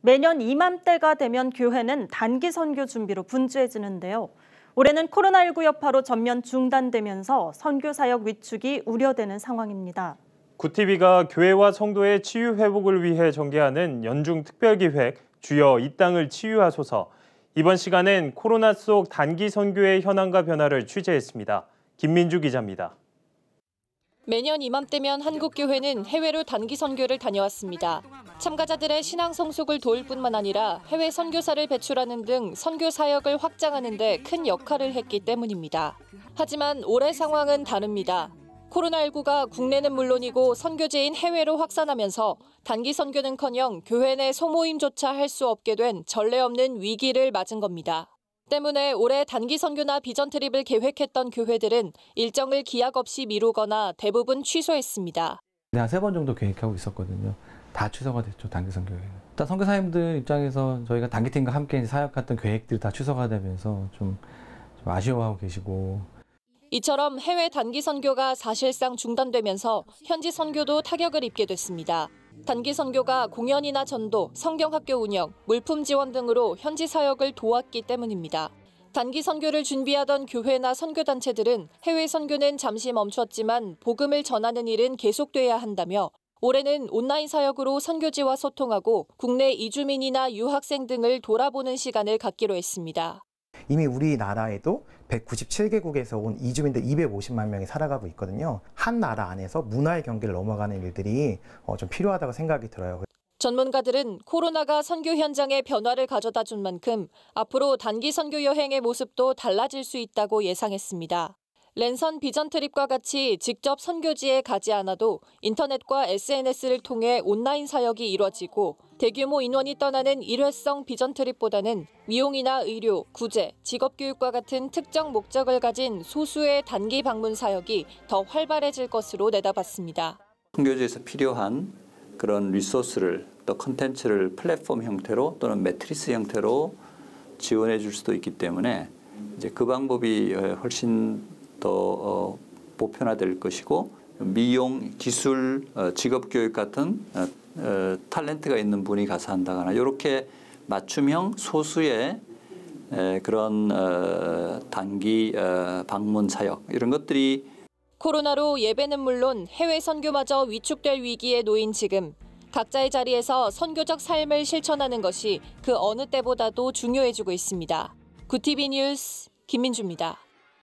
매년 이맘때가 되면 교회는 단기 선교 준비로 분주해지는데요. 올해는 코로나19 여파로 전면 중단되면서 선교 사역 위축이 우려되는 상황입니다. 구티비가 교회와 성도의 치유 회복을 위해 전개하는 연중 특별기획 주여 이 땅을 치유하소서 이번 시간엔 코로나 속 단기 선교의 현황과 변화를 취재했습니다. 김민주 기자입니다. 매년 이맘때면 한국교회는 해외로 단기 선교를 다녀왔습니다. 참가자들의 신앙 성숙을 도울 뿐만 아니라 해외 선교사를 배출하는 등 선교 사역을 확장하는 데 큰 역할을 했기 때문입니다. 하지만 올해 상황은 다릅니다. 코로나19가 국내는 물론이고 선교지인 해외로 확산하면서 단기 선교는커녕 교회 내 소모임조차 할 수 없게 된 전례 없는 위기를 맞은 겁니다. 때문에 올해 단기 선교나 비전 트립을 계획했던 교회들은 일정을 기약 없이 미루거나 대부분 취소했습니다. 한 세 번 정도 계획하고 있었거든요. 다 취소가 됐죠 단기 선교회. 일단 선교사님들 입장에서 저희가 단기팀과 함께 사역했던 계획들이 다 취소가 되면서 좀, 좀 아쉬워하고 계시고. 이처럼 해외 단기 선교가 사실상 중단되면서 현지 선교도 타격을 입게 됐습니다. 단기 선교가 공연이나 전도, 성경학교 운영, 물품 지원 등으로 현지 사역을 도왔기 때문입니다. 단기 선교를 준비하던 교회나 선교단체들은 해외 선교는 잠시 멈췄지만 복음을 전하는 일은 계속돼야 한다며 올해는 온라인 사역으로 선교지와 소통하고 국내 이주민이나 유학생 등을 돌아보는 시간을 갖기로 했습니다. 이미 우리나라에도 197개국에서 온 이주민들 250만 명이 살아가고 있거든요. 한 나라 안에서 문화의 경계를 넘어가는 일들이 어, 좀 필요하다고 생각이 들어요. 전문가들은 코로나가 선교 현장에 변화를 가져다 준 만큼 앞으로 단기 선교 여행의 모습도 달라질 수 있다고 예상했습니다. 랜선 vision trip과 같이 직접 선교지에 가지 않아도 인터넷과 SNS를 통해 온라인 사역이 이뤄지고 대규모 인원이 떠나는 일회성 vision trip보다는 미용이나 의료, 구제, 직업교육과 같은 특정 목적을 가진 소수의 단기 방문 사역이 더 활발해질 것으로 내다봤습니다. 선교지에서 필요한 그런 resource를 또 컨텐츠를 플랫폼 형태로 또는 매트리스 형태로 지원해 줄 수도 있기 때문에 이제 그 방법이 훨씬 더 어, 보편화될 것이고 미용, 기술, 어, 직업교육 같은 어, 탤런트가 있는 분이 가서 한다거나 이렇게 맞춤형 소수의 그런 단기 방문 사역 이런 것들이 코로나로 예배는 물론 해외 선교마저 위축될 위기에 놓인 지금 각자의 자리에서 선교적 삶을 실천하는 것이 그 어느 때보다도 중요해지고 있습니다. 구티비 뉴스 김민주입니다.